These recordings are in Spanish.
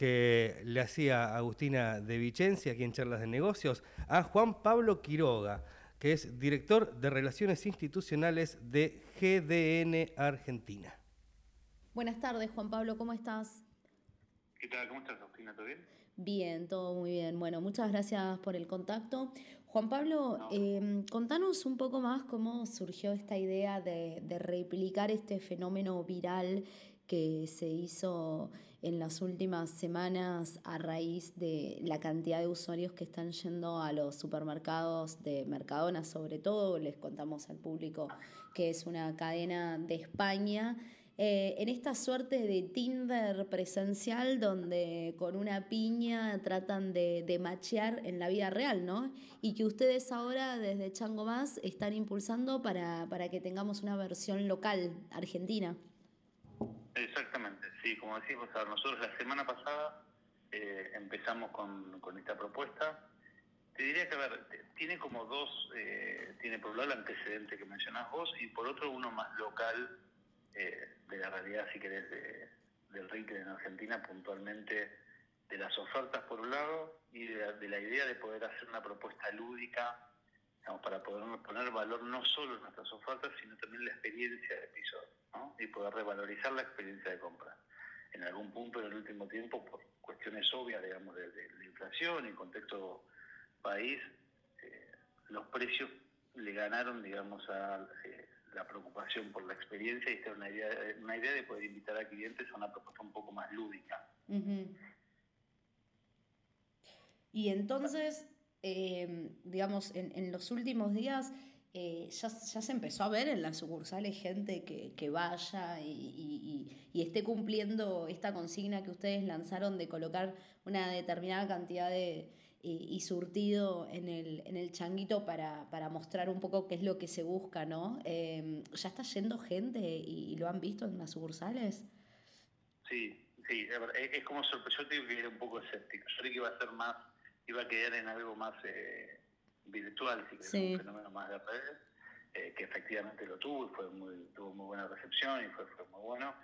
que le hacía Agustina de Vicencia, aquí en Charlas de Negocios, a Juan Pablo Quiroga, que es director de Relaciones Institucionales de GDN Argentina. Buenas tardes, Juan Pablo, ¿cómo estás? ¿Qué tal? ¿Cómo estás, Agustina? ¿Todo bien? Bien, todo muy bien. Bueno, muchas gracias por el contacto. Juan Pablo, em, contanos un poco más cómo surgió esta idea de, de replicar este fenómeno viral que se hizo en las últimas semanas a raíz de la cantidad de usuarios que están yendo a los supermercados de Mercadona, sobre todo, les contamos al público que es una cadena de España. Eh, en esta suerte de Tinder presencial donde con una piña tratan de, de machear en la vida real, ¿no? Y que ustedes ahora desde Chango Más están impulsando para, para que tengamos una versión local, argentina. Exactamente, sí, como decimos, nosotros la semana pasada eh, empezamos con, con, esta propuesta. Te diría que, a ver, tiene como dos, eh, tiene por un lado el antecedente que mencionás vos y por otro uno más local eh, de la realidad, si querés, de, del retail en Argentina, puntualmente de las ofertas por un lado y de la, de la idea de poder hacer una propuesta lúdica digamos, para poder poner valor no solo en nuestras ofertas, sino también la experiencia de piso y poder revalorizar la experiencia de compra. En algún punto en el último tiempo, por cuestiones obvias, digamos, de, de la inflación y contexto país, eh, los precios le ganaron, digamos, a eh, la preocupación por la experiencia y esta es una idea, una idea de poder invitar a clientes a una propuesta un poco más lúdica. Y entonces, eh, digamos, en, en los últimos días eh, ya, se empezó a ver en las sucursales gente que, que vaya y, y, y, esté cumpliendo esta consigna que ustedes lanzaron de colocar una determinada cantidad de y, y surtido en el, en el changuito para, para, mostrar un poco qué es lo que se busca, ¿no? Eh, ¿Ya está yendo gente y, lo han visto en las sucursales? Sí, sí, es como sorpresivo, yo era un poco escéptico. Yo creí que iba a ser más, iba a quedar en algo más... Eh virtual, si sí. un fenómeno más de redes, eh, que efectivamente lo tuvo y fue muy, tuvo muy buena recepción y fue, fue muy bueno.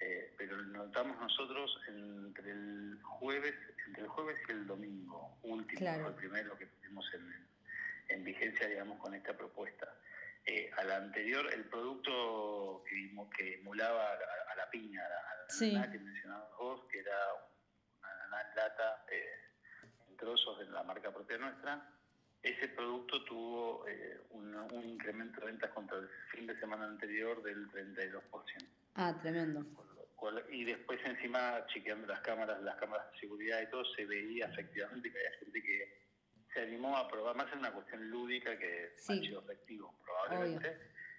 Eh, pero lo notamos nosotros entre el jueves, entre el jueves y el domingo, último, claro. fue el primero que tuvimos en, en vigencia, digamos, con esta propuesta. Eh, a la anterior, el producto que, que emulaba a, a, la piña, a la sí. que mencionabas vos, que era una, una lata eh, en trozos de la marca propia nuestra, ese producto tuvo eh, un, un, incremento de ventas contra el fin de semana anterior del 32%. Ah, tremendo. Y después encima, chequeando las cámaras, las cámaras de seguridad y todo, se veía efectivamente que había gente que se animó a probar, más en una cuestión lúdica que sí. más efectivo, probablemente.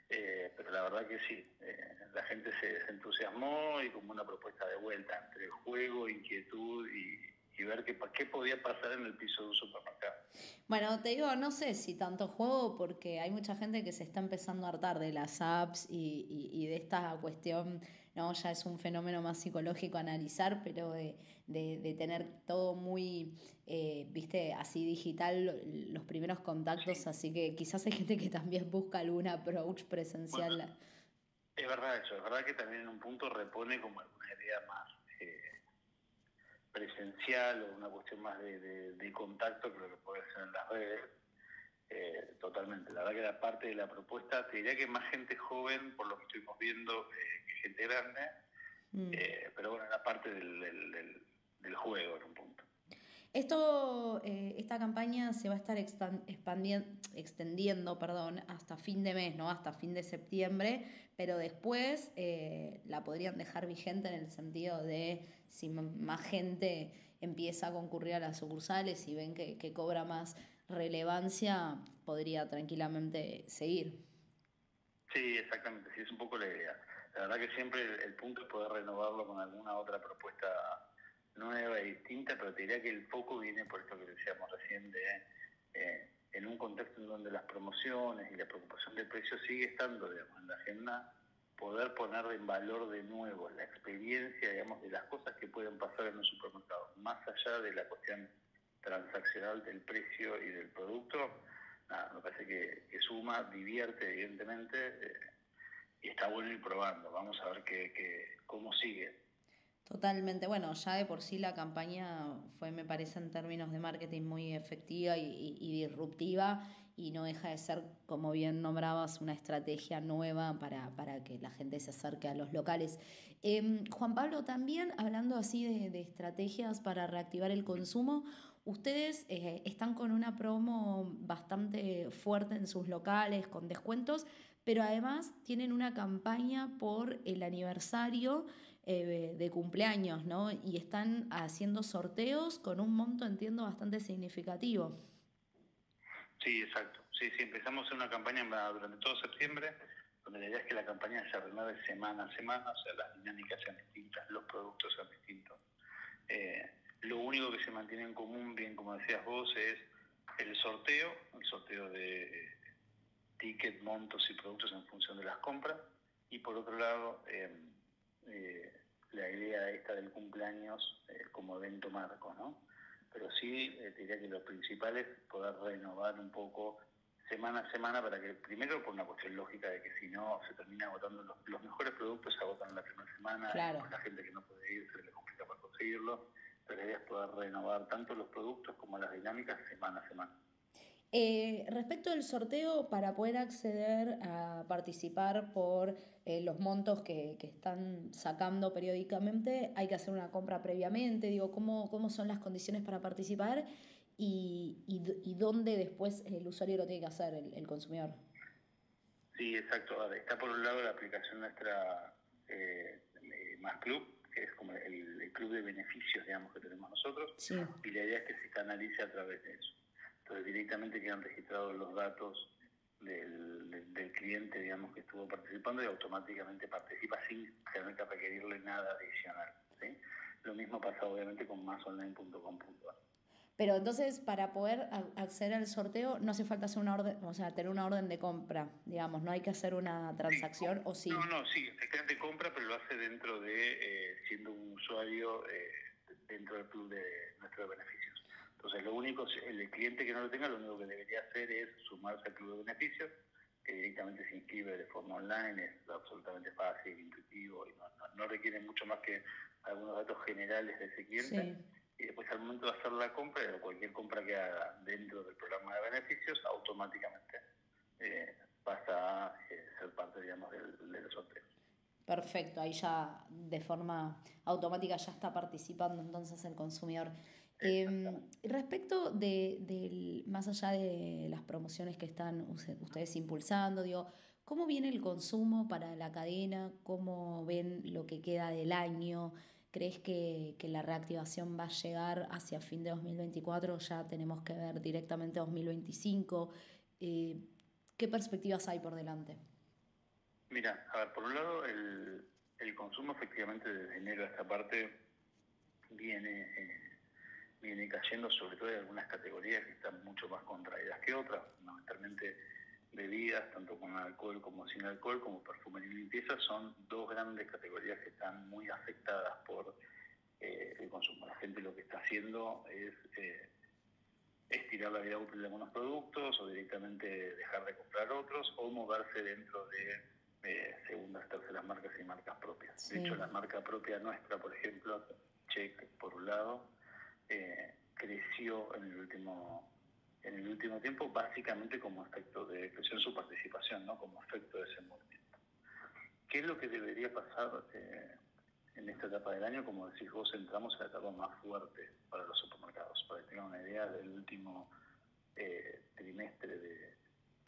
Eh, pero la verdad que sí, eh, la gente se, se entusiasmó y como una propuesta de vuelta entre juego, inquietud y, y ver qué, qué podía pasar en el piso de un supermercado. Bueno, te digo, no sé si tanto juego, porque hay mucha gente que se está empezando a hartar de las apps y, y, y de esta cuestión, no, ya es un fenómeno más psicológico analizar, pero de, de, de tener todo muy, eh, viste, así digital, los primeros contactos, sí. así que quizás hay gente que también busca algún approach presencial. Bueno, es verdad eso, es verdad que también en un punto repone como alguna idea más. Eh, presencial o una cuestión más de, de, de, contacto que lo que puede ser en las redes. Eh, totalmente. La verdad que la parte de la propuesta, te diría que más gente joven, por lo que estuvimos viendo, eh, que gente grande, mm. eh, pero bueno, la parte del, del, del, juego en un punto. Esto, eh, esta campaña se va a estar extendiendo perdón, hasta fin de mes, ¿no? hasta fin de septiembre, pero después eh, la podrían dejar vigente en el sentido de si más gente empieza a concurrir a las sucursales y ven que, que cobra más relevancia, podría tranquilamente seguir. Sí, exactamente, sí, es un poco la idea. La verdad que siempre el, punto es poder renovarlo con alguna otra propuesta distinta, pero te diría que el foco viene por esto que decíamos recién, de, eh, en un contexto en donde las promociones y la preocupación del precio sigue estando digamos, en la agenda, poder poner en valor de nuevo la experiencia digamos, de las cosas que pueden pasar en un supermercado, más allá de la cuestión transaccional del precio y del producto, nada, me parece que, que suma, divierte evidentemente, eh, y está bueno ir probando, vamos a ver que, cómo sigue. Totalmente. Bueno, ya de por sí la campaña fue, me parece, en términos de marketing muy efectiva y, disruptiva y no deja de ser, como bien nombrabas, una estrategia nueva para, para que la gente se acerque a los locales. Em, Juan Pablo, también hablando así de, estrategias para reactivar el consumo, ustedes eh, están con una promo bastante fuerte en sus locales, con descuentos, pero además tienen una campaña por el aniversario eh, de cumpleaños, ¿no? Y están haciendo sorteos con un monto, entiendo, bastante significativo. Sí, exacto. Sí, sí, empezamos una campaña durante todo septiembre, donde la idea es que la campaña se renueve semana a semana, o sea, las dinámicas sean distintas, los productos sean distintos. Eh, lo único que se mantiene en común, bien como decías vos, es el sorteo, el sorteo de ticket, montos y productos en función de las compras, y por otro lado, eh, eh, la idea esta del cumpleaños eh, como evento marco, ¿no? Pero sí, eh, diría que lo principal es poder renovar un poco semana a semana para que, primero por una cuestión lógica de que si no se termina agotando, los, mejores productos se agotan en la primera semana, con la gente que no puede ir se le complica para conseguirlo, pero la idea es poder renovar tanto los productos como las dinámicas semana a semana. Eh, respecto del sorteo, para poder acceder a participar por eh, los montos que, están sacando periódicamente, hay que hacer una compra previamente. Digo, ¿cómo, cómo son las condiciones para participar y, y, dónde después el usuario lo tiene que hacer, el, consumidor? Sí, exacto. Está por un lado la aplicación nuestra eh, Más Club, que es como el, club de beneficios, digamos, que tenemos nosotros. Y la idea es que se canalice a través de eso. Entonces directamente quedan registrados los datos del, del, cliente, digamos, que estuvo participando y automáticamente participa sin tener que requerirle nada adicional. ¿sí? Lo mismo pasa obviamente con másonline.com.ar. Pero entonces, para poder acceder al sorteo, no hace falta hacer una orden, o sea, tener una orden de compra, digamos, no hay que hacer una transacción, ¿o sí? No, no, sí, efectivamente compra, pero lo hace dentro de, eh, siendo un usuario eh, dentro del club de nuestro beneficio. Entonces, lo único, el cliente que no lo tenga, lo único que debería hacer es sumarse al club de beneficios, que directamente se inscribe de forma online, es absolutamente fácil, intuitivo, y no, requiere mucho más que algunos datos generales de ese cliente. Y después, al momento de hacer la compra, o cualquier compra que haga dentro del programa de beneficios, automáticamente eh, pasa a eh, ser parte, digamos, del, del sorteo. Perfecto, ahí ya de forma automática ya está participando entonces el consumidor. Eh, respecto de, más allá de las promociones que están ustedes impulsando, digo, ¿cómo viene el consumo para la cadena? ¿Cómo ven lo que queda del año? ¿Crees que, la reactivación va a llegar hacia fin de 2024? ¿Ya tenemos que ver directamente 2025? Eh, ¿Qué perspectivas hay por delante? Mira, a ver, por un lado, el, el consumo efectivamente desde enero a esta parte viene... Eh, viene cayendo, sobre todo en algunas categorías que están mucho más contraídas que otras, fundamentalmente bebidas, tanto con alcohol como sin alcohol, como perfumería y limpieza, son dos grandes categorías que están muy afectadas por eh, el consumo. La gente lo que está haciendo es eh, estirar la vida útil de algunos productos o directamente dejar de comprar otros o moverse dentro de segundas, terceras marcas y marcas propias. De hecho, la marca propia nuestra, por ejemplo, Check, por un lado, eh, creció en el último en el último tiempo básicamente como efecto de creció en su participación no como efecto de ese movimiento. Qué es lo que debería pasar eh, en esta etapa del año como decís vos entramos en la etapa más fuerte para los supermercados. Para que tengan una idea del último eh, trimestre de,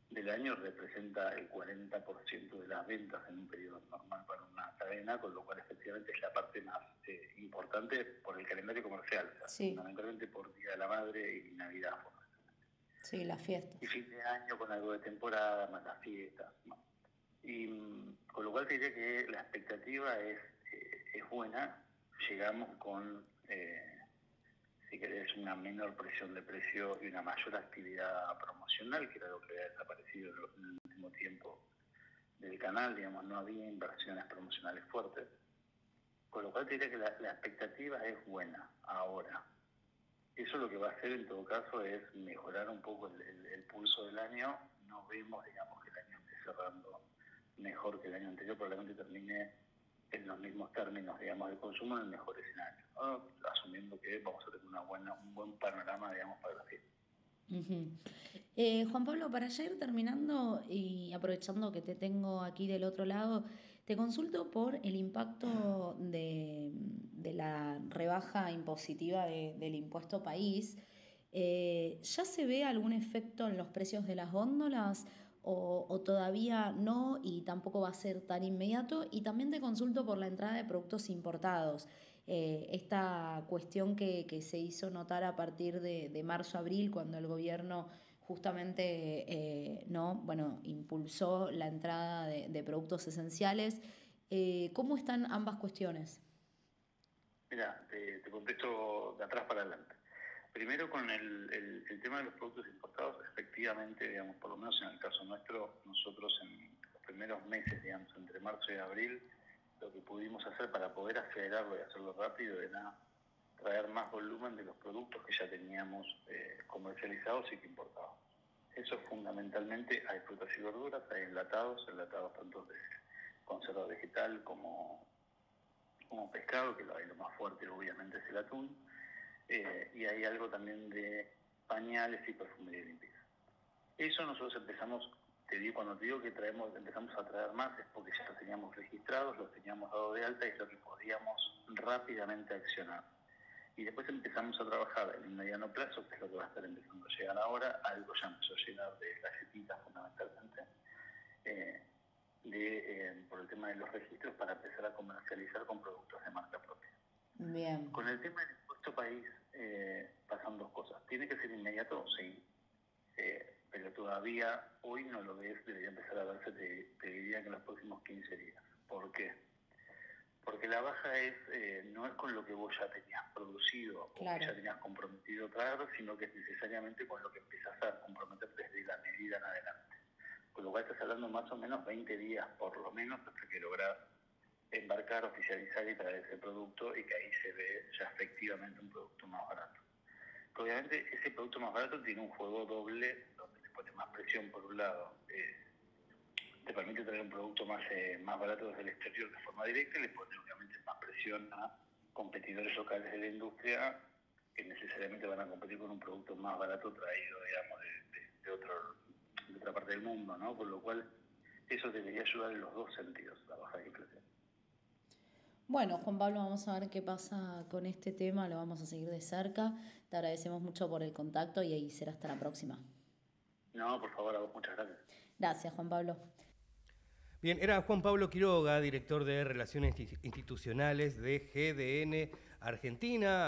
del año representa el 40% de las ventas en un periodo normal para una cadena, con lo cual efectivamente es la parte más eh, importante por el calendario comercial, fundamentalmente por Día de la Madre y Navidad. Sí, las fiestas. Y fin de año con algo de temporada, más las fiestas. Y con lo cual te diría que la expectativa es, eh, es buena, llegamos con... Eh, si querés, una menor presión de precio y una mayor actividad promocional, que era lo que había desaparecido en el último tiempo del canal, digamos, no había inversiones promocionales fuertes. Con lo cual te diría que la, expectativa es buena ahora. Eso lo que va a hacer en todo caso es mejorar un poco el, pulso del año. No vemos, digamos, que el año esté cerrando mejor que el año anterior, probablemente termine en los mismos términos, digamos, de consumo en el mejor escenario, asumiendo que vamos a tener una buena, un buen panorama, digamos, para la fiesta. Eh, Juan Pablo, para ya ir terminando y aprovechando que te tengo aquí del otro lado, te consulto por el impacto de, la rebaja impositiva del impuesto país. Eh, ¿Ya se ve algún efecto en los precios de las góndolas o, todavía no y tampoco va a ser tan inmediato? Y también te consulto por la entrada de productos importados. Eh, esta cuestión que, se hizo notar a partir de, marzo-abril, cuando el gobierno justamente eh, no, bueno, impulsó la entrada de, productos esenciales. Eh, ¿Cómo están ambas cuestiones? Mira, te, contesto de atrás para adelante. Primero con el, el, tema de los productos importados, efectivamente, digamos, por lo menos en el caso nuestro, nosotros en los primeros meses, digamos, entre marzo y abril, lo que pudimos hacer para poder acelerarlo y hacerlo rápido era traer más volumen de los productos que ya teníamos eh, comercializados y que importábamos. Eso fundamentalmente hay frutas y verduras, hay enlatados, enlatados tanto de conserva vegetal como, como pescado, que lo, lo más fuerte obviamente es el atún, eh, y hay algo también de pañales y perfumería y limpieza. Eso nosotros empezamos te digo, cuando te digo que traemos, empezamos a traer más es porque ya los teníamos registrados, los teníamos dado de alta y es lo que podíamos rápidamente accionar. Y después empezamos a trabajar en un mediano plazo, que es lo que va a estar empezando a llegar ahora, algo ya empezó a llegar de galletitas fundamentalmente, eh, de, eh, por el tema de los registros para empezar a comercializar con productos de marca propia. Bien. Con el tema del impuesto país eh, pasan dos cosas. Tiene que ser inmediato, sí. Eh, pero todavía hoy no lo ves, debería empezar a verse, te, diría que en los próximos 15 días. ¿Por qué? Porque la baja es eh, no es con lo que vos ya tenías producido o que ya tenías comprometido traer, sino que es necesariamente con lo que empiezas a comprometer desde la medida en adelante. Con lo cual estás hablando más o menos 20 días por lo menos hasta que logras embarcar, oficializar y traer ese producto y que ahí se ve ya efectivamente un producto más barato. obviamente ese producto más barato tiene un juego doble pone más presión por un lado, eh, te permite traer un producto más, eh, más barato desde el exterior de forma directa y le pone obviamente más presión a competidores locales de la industria que necesariamente van a competir con un producto más barato traído, digamos, de, otro, de otra parte del mundo, ¿no? Por lo cual eso debería ayudar en los dos sentidos, la baja de inflación. Bueno, Juan Pablo, vamos a ver qué pasa con este tema, lo vamos a seguir de cerca. Te agradecemos mucho por el contacto y ahí será hasta la próxima. No, por favor, a vos muchas gracias. Gracias, Juan Pablo. Bien, era Juan Pablo Quiroga, director de Relaciones Institucionales de GDN Argentina.